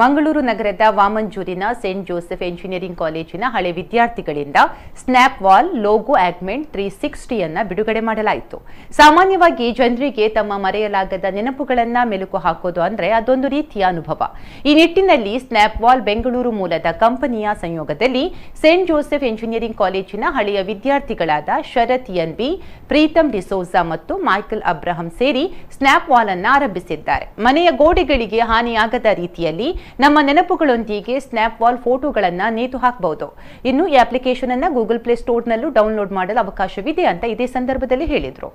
ಮಂಗಳೂರು ನಗರದ ವಾಮಂಜೂರಿನ Saint Joseph engineering ಕಾಲೇಜಿನ ಹಳೆ ವಿದ್ಯಾರ್ಥಿಗಳಿಂದ snap wall, logo augment three ಸಿಕ್ಸ್ಟಿಯನ್ನ ಬಿಡುಗಡೆ ಮಾಡಲಾಯಿತು. ಸಾಮಾನ್ಯವಾಗಿ ಜನರಿಗೆ ತಮ್ಮ ಮರೆಯಲಾಗದ ನೆನಪುಗಳನ್ನ ಮೆಲುಕು ಹಾಕೋದು ಅಂದ್ರೆ ಅದೊಂದು ರೀತಿಯ ಅನುಭವ. ಈ ನಿಟ್ಟಿನಲ್ಲಿ ಸ್ನ್ಯಾಪ್ ವಾಲ್ ಬೆಂಗಳೂರು ಮೂಲದ ಕಂಪನಿಯ ಸಂಯೋಗದಲ್ಲಿ ಸೇಂಟ್ ಜೋಸೆಫ್ ಎಂಜಿನಿಯರಿಂಗ್ ಕಾಲೇಜಿನ ಹಳೆಯ ವಿದ್ಯಾರ್ಥಿಗಳಾದ ಶರತ್ ಎನ್ ಬಿ, ಪ್ರೀತಮ್ ಡಿಸೋಜಾ ಮತ್ತು ಮೈಕಲ್ ಅಬ್ರಹಂ ಸೇರಿ ಸ್ನ್ಯಾಪ್ ವಾಲ್ ಅನ್ನು ಆರಂಭಿಸಿದ್ದಾರೆ. ಮನೆಯ ಗೋಡೆಗಳಿಗೆ ಹಾನಿಯಾಗದ ರೀತಿಯಲ್ಲಿ ನಮ್ಮ ನೆನಪುಗಳೊಂದಿಗೆ ಸ್ನ್ಯಾಪ್ ವಾಲ್ ಫೋಟೋಗಳನ್ನ ನೇತು ಹಾಕಬಹುದು ಇನ್ನು ಈ ಅಪ್ಲಿಕೇಶನ್ ಅನ್ನು ಗೂಗಲ್ ಪ್ಲೇ ಸ್ಟೋರ್ನಲ್ಲೂ ಡೌನ್ಲೋಡ್ ಮಾಡಲು ಅವಕಾಶವಿದೆ ಅಂತ ಇದೇ ಸಂದರ್ಭದಲ್ಲಿ ಹೇಳಿದರು.